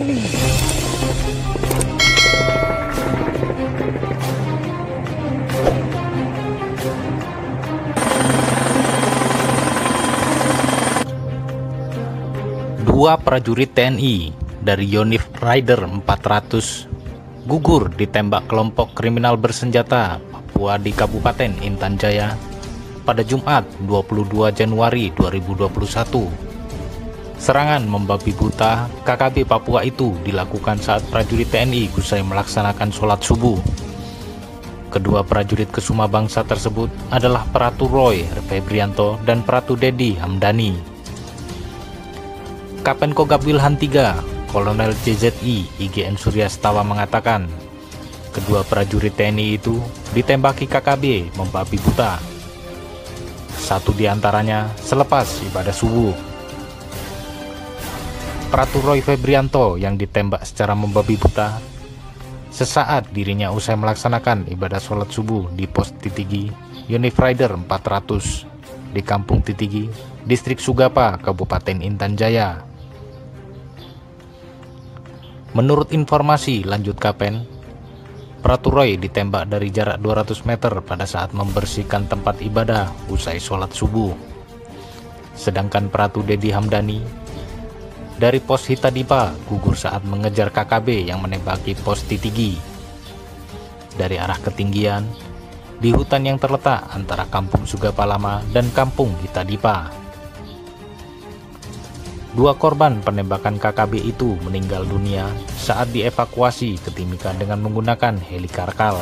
Dua prajurit TNI dari Yonif Rider 400 gugur ditembak kelompok kriminal bersenjata Papua di Kabupaten Intan Jaya pada Jumat 22 Januari 2021. Serangan membabi buta KKB Papua itu dilakukan saat prajurit TNI usai melaksanakan sholat subuh. Kedua prajurit kesuma bangsa tersebut adalah Pratu Roy Febrianto dan Pratu Dedi Hamdani. Kapen Kogab Wilhan 3, Kolonel JZI IGN Surya Stawa mengatakan, kedua prajurit TNI itu ditembaki KKB membabi buta. Satu di antaranya selepas ibadah subuh. Pratu Roy Febrianto yang ditembak secara membabi buta sesaat dirinya usai melaksanakan ibadah sholat subuh di pos Titigi Unif Rider 400 di Kampung Titigi, Distrik Sugapa, Kabupaten Intan Jaya. Menurut informasi lanjut Kapen, Praturoy ditembak dari jarak 200 meter pada saat membersihkan tempat ibadah usai sholat subuh. Sedangkan Pratu Dedi Hamdani dari pos Hitadipa gugur saat mengejar KKB yang menembaki pos Titigi. Dari arah ketinggian, di hutan yang terletak antara Kampung Sugapalama dan Kampung Hitadipa. Dua korban penembakan KKB itu meninggal dunia saat dievakuasi ke Timika dengan menggunakan helikarkal.